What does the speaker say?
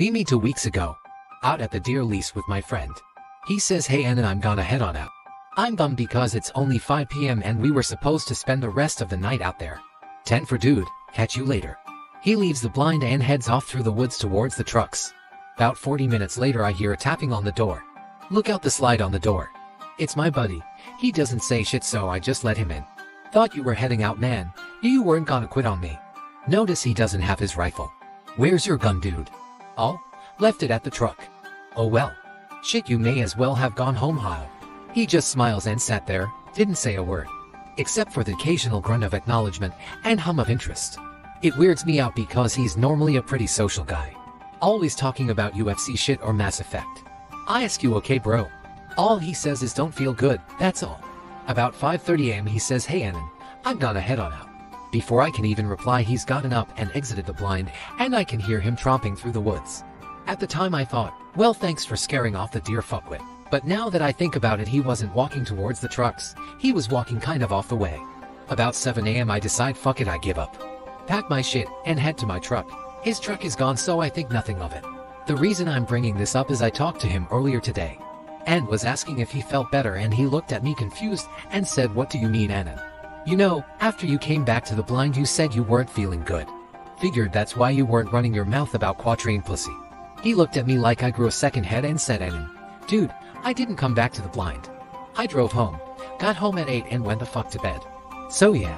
Be me two weeks ago. Out at the deer lease with my friend. He says hey and I'm gonna head on out. I'm bummed because it's only 5 p.m. and we were supposed to spend the rest of the night out there. 10 for dude, catch you later. He leaves the blind and heads off through the woods towards the trucks. About 40 minutes later I hear a tapping on the door. Look out the slide on the door. It's my buddy. He doesn't say shit so I just let him in. Thought you were heading out man. You weren't gonna quit on me. Notice he doesn't have his rifle. Where's your gun dude? Oh, left it at the truck. Oh well. Shit you may as well have gone home Hile. He just smiles and sat there, didn't say a word. Except for the occasional grunt of acknowledgement and hum of interest. It weirds me out because he's normally a pretty social guy. Always talking about UFC shit or Mass Effect. I ask you okay bro? All he says is don't feel good, that's all. About 5.30 am he says hey Anon, I'm gonna head on out. Before I can even reply he's gotten up and exited the blind, and I can hear him tromping through the woods. At the time I thought, well thanks for scaring off the deer fuckwit. But now that I think about it he wasn't walking towards the trucks, he was walking kind of off the way. About 7 am I decide fuck it I give up. Pack my shit and head to my truck. His truck is gone so I think nothing of it. The reason I'm bringing this up is I talked to him earlier today. And was asking if he felt better and he looked at me confused and said what do you mean Anon? You know, after you came back to the blind you said you weren't feeling good. Figured that's why you weren't running your mouth about quatrain pussy. He looked at me like I grew a second head and said Anon, dude, I didn't come back to the blind. I drove home, got home at 8 and went the fuck to bed. So yeah,